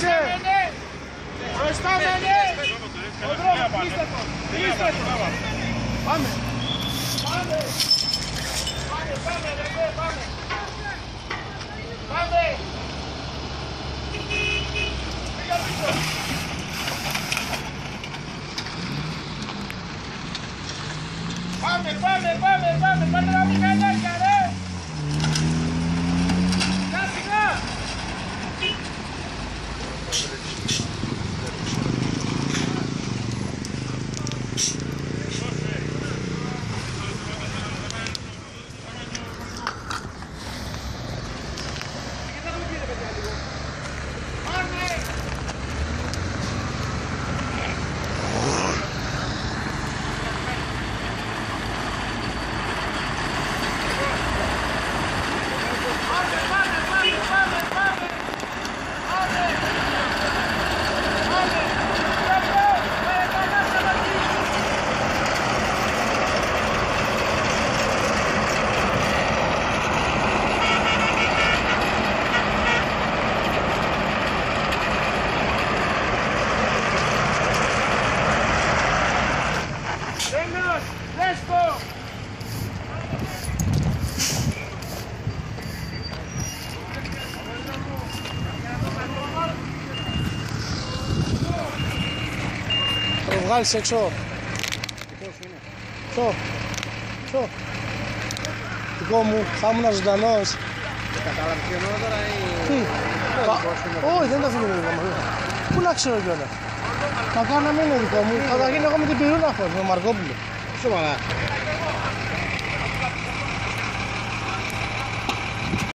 Дальше! Останови! Подробно, быстро тут! Быстро тут! Пане! Пане! Пане, пане, дорогой, пане! Пане! Пане, пане, пане, пане, пане, пане! Βγάλεις έξω. Ποιο. Ποιο; Δικό μου. Θα ήμουν ζωντανός. Κατάλαβε ποιο εννοώ τώρα ή. Τι; Πα- Όχι, δεν είναι το φίλο δικό μου. Πού να ξέρω κιόλας. Τα κάναμε είναι δικό μου. Καταρχήν εγώ με την πυρούνα χωρίς, με τον Μαρκόπουλο. Σοβαρά.